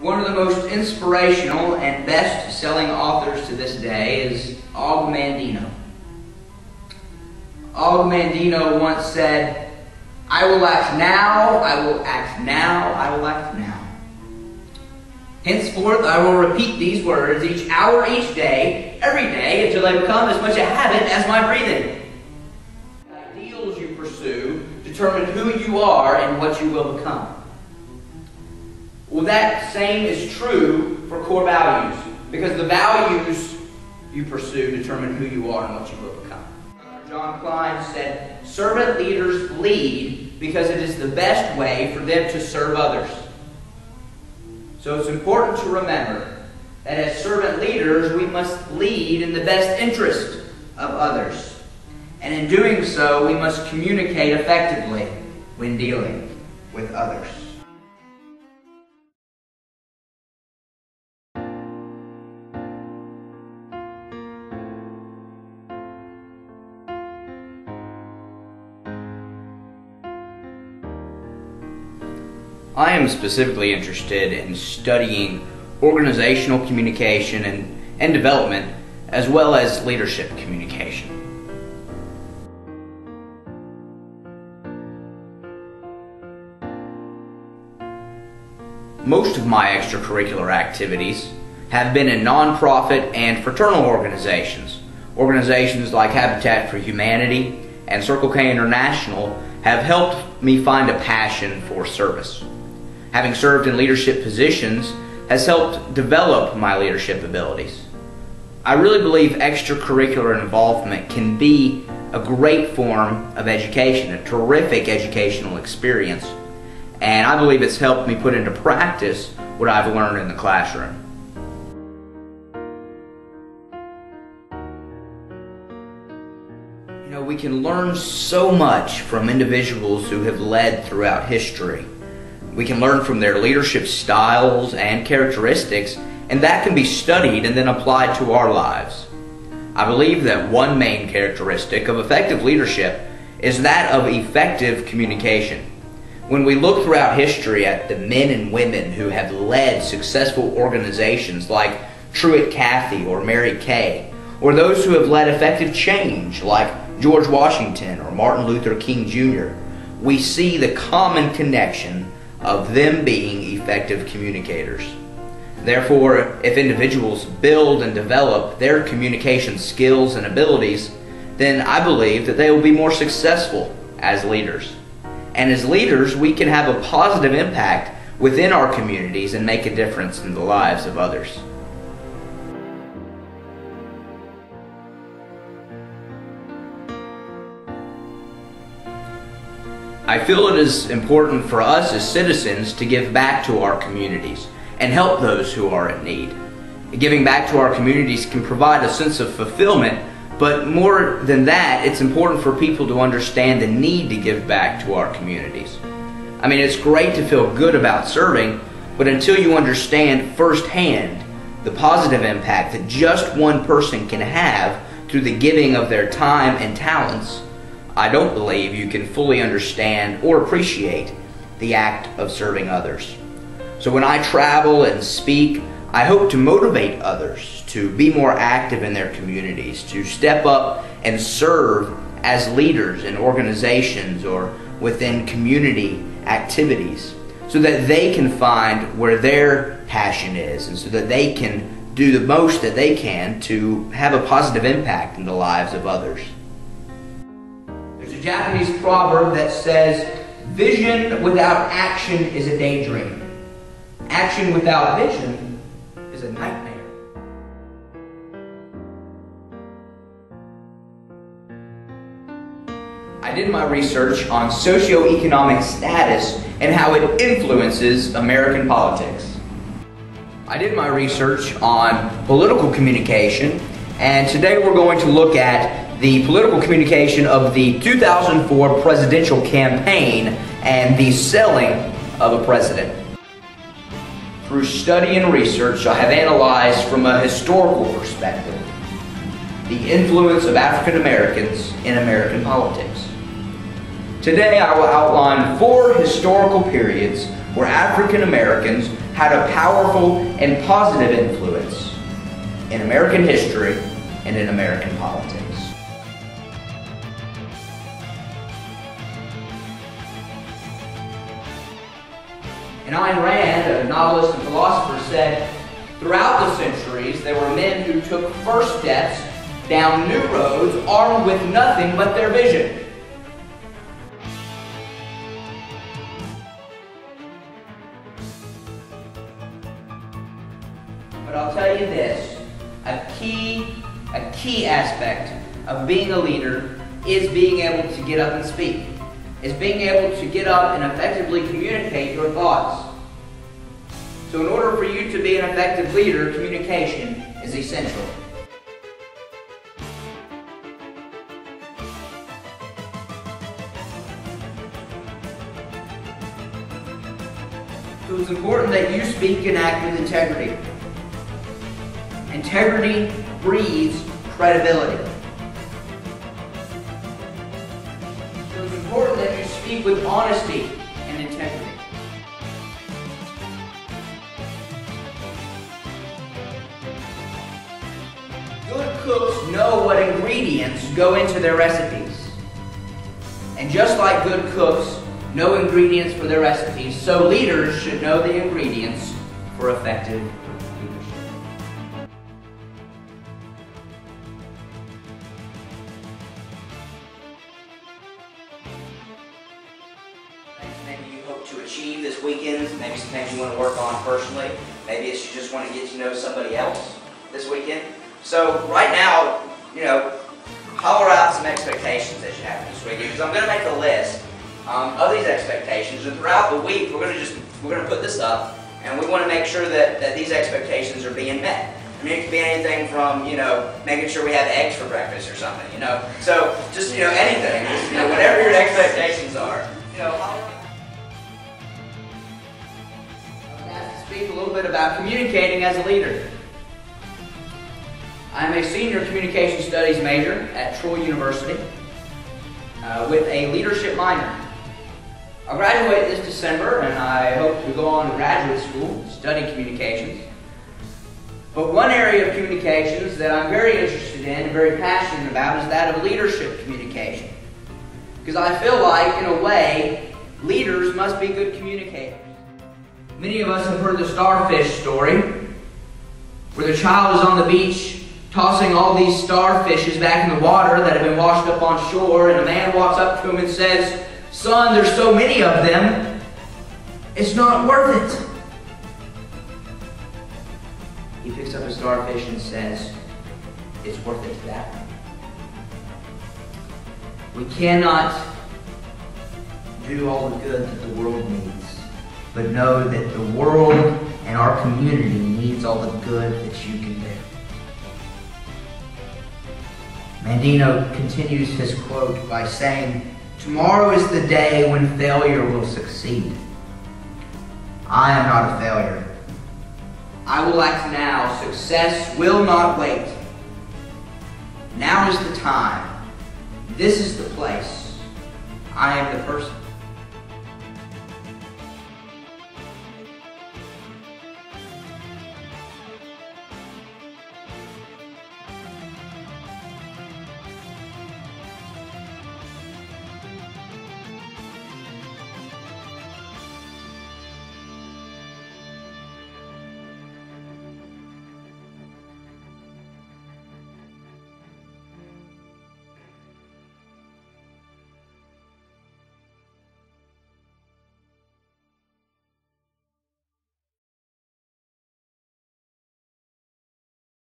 One of the most inspirational and best-selling authors to this day is Og Mandino. Og Mandino once said, I will act now, I will act now, I will act now. Henceforth, I will repeat these words each hour, each day, every day, until they become as much a habit as my breathing. The ideals you pursue determine who you are and what you will become. Well, that same is true for core values, because the values you pursue determine who you are and what you will become. John Klein said, Servant leaders lead because it is the best way for them to serve others. So it's important to remember that as servant leaders, we must lead in the best interest of others. And in doing so, we must communicate effectively when dealing with others. I am specifically interested in studying organizational communication and, and development as well as leadership communication. Most of my extracurricular activities have been in nonprofit and fraternal organizations. Organizations like Habitat for Humanity and Circle K International have helped me find a passion for service having served in leadership positions, has helped develop my leadership abilities. I really believe extracurricular involvement can be a great form of education, a terrific educational experience, and I believe it's helped me put into practice what I've learned in the classroom. You know, we can learn so much from individuals who have led throughout history. We can learn from their leadership styles and characteristics, and that can be studied and then applied to our lives. I believe that one main characteristic of effective leadership is that of effective communication. When we look throughout history at the men and women who have led successful organizations like Truett Cathy or Mary Kay, or those who have led effective change like George Washington or Martin Luther King Jr., we see the common connection of them being effective communicators. Therefore, if individuals build and develop their communication skills and abilities, then I believe that they will be more successful as leaders. And as leaders, we can have a positive impact within our communities and make a difference in the lives of others. I feel it is important for us as citizens to give back to our communities and help those who are in need. Giving back to our communities can provide a sense of fulfillment, but more than that, it's important for people to understand the need to give back to our communities. I mean, it's great to feel good about serving, but until you understand firsthand the positive impact that just one person can have through the giving of their time and talents, I don't believe you can fully understand or appreciate the act of serving others. So when I travel and speak, I hope to motivate others to be more active in their communities, to step up and serve as leaders in organizations or within community activities so that they can find where their passion is and so that they can do the most that they can to have a positive impact in the lives of others. Japanese proverb that says, Vision without action is a daydream. Action without vision is a nightmare. I did my research on socioeconomic status and how it influences American politics. I did my research on political communication, and today we're going to look at the political communication of the 2004 presidential campaign and the selling of a president. Through study and research, I have analyzed from a historical perspective the influence of African Americans in American politics. Today I will outline four historical periods where African Americans had a powerful and positive influence in American history and in American politics. And Ayn Rand, a novelist and philosopher, said, Throughout the centuries, there were men who took first steps down new roads armed with nothing but their vision. But I'll tell you this, a key, a key aspect of being a leader is being able to get up and speak. Is being able to get up and effectively communicate your thoughts. So in order for you to be an effective leader, communication is essential. So it's important that you speak and act with integrity. Integrity breeds credibility. Speak with honesty and integrity. Good cooks know what ingredients go into their recipes. And just like good cooks know ingredients for their recipes, so leaders should know the ingredients for effective hope to achieve this weekend, maybe some things you want to work on personally, maybe it's you just want to get to know somebody else this weekend. So right now, you know, holler out some expectations that you have this weekend, because I'm going to make a list um, of these expectations, and throughout the week, we're going to just, we're going to put this up, and we want to make sure that, that these expectations are being met. I mean, it could be anything from, you know, making sure we have eggs for breakfast or something, you know. So, just, you know, anything, you know, whatever your expectations are. You know, speak a little bit about communicating as a leader. I'm a senior communication studies major at Troy University uh, with a leadership minor. I'll graduate this December and I hope to go on to graduate school, study communications. But one area of communications that I'm very interested in and very passionate about is that of leadership communication. Because I feel like, in a way, leaders must be good communicators. Many of us have heard the starfish story, where the child is on the beach tossing all these starfishes back in the water that have been washed up on shore, and a man walks up to him and says, Son, there's so many of them, it's not worth it. He picks up a starfish and says, It's worth it to that one. We cannot do all the good that the world needs, but know that the world and our community needs all the good that you can do. Mandino continues his quote by saying, Tomorrow is the day when failure will succeed. I am not a failure. I will act now. Success will not wait. Now is the time. This is the place. I am the person.